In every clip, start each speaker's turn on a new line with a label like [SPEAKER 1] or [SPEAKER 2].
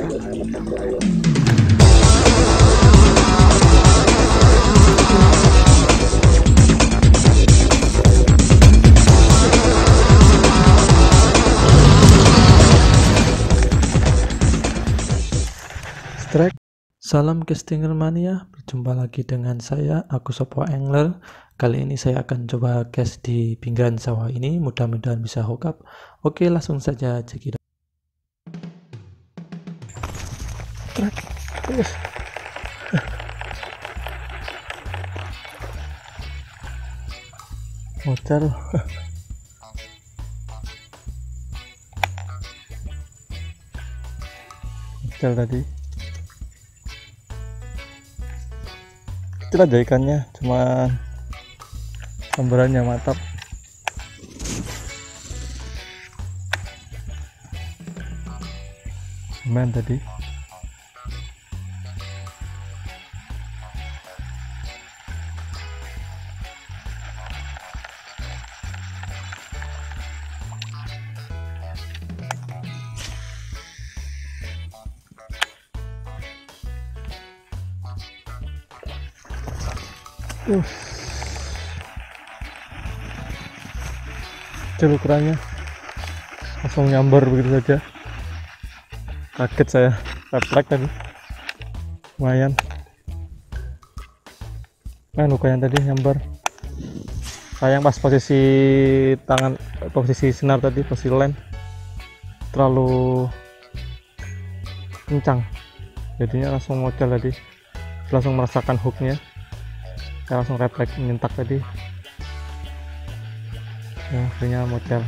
[SPEAKER 1] Strike Salam castinger mania, berjumpa lagi dengan saya, aku Sopo Angler. Kali ini saya akan coba cast di pinggiran sawah ini, mudah-mudahan bisa hook up. Oke, langsung saja cekidot. Yes. Mocar. Mocar tadi. kecil aja ikannya cuma sambarannya mantap lumayan tadi Kecil ukurannya. Langsung nyambar begitu saja. Kaget saya. Refleks tadi. Lumayan. Nah lukanya tadi nyambar sayang pas posisi tangan posisi senar tadi posisi lem terlalu kencang. Jadinya langsung model tadi. Langsung merasakan hooknya saya langsung refleks nyentak tadi. Ya akhirnya model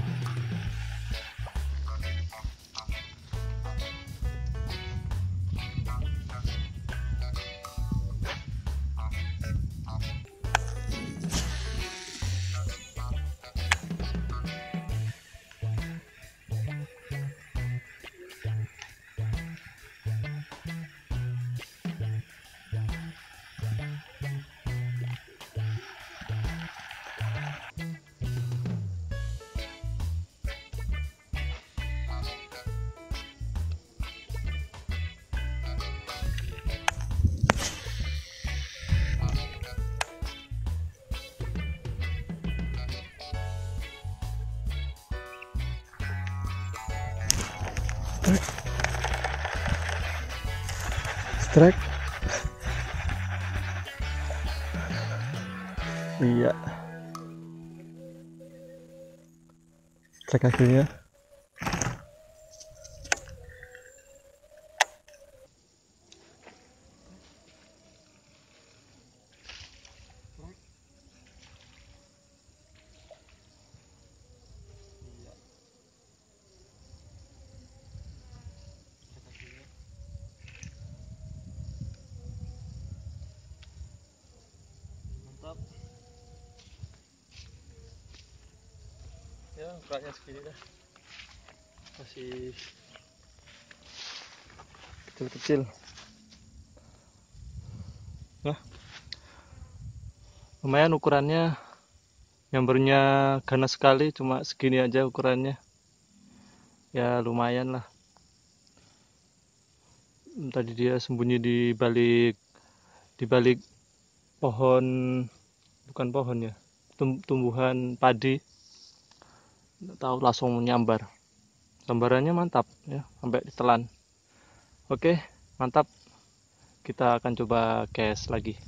[SPEAKER 1] strike. Strike iya. Strike akhirnya mantap ya ukurannya segini dah. Masih kecil-kecil. Nah lumayan ukurannya. Nyambernya ganas sekali cuma segini aja ukurannya. Ya lumayan lah. Tadi dia sembunyi di balik di balik pohon bukan pohon ya tumbuhan padi tahu langsung nyambar. Gambarannya mantap ya sampai ditelan. Oke mantap. Kita akan coba cast lagi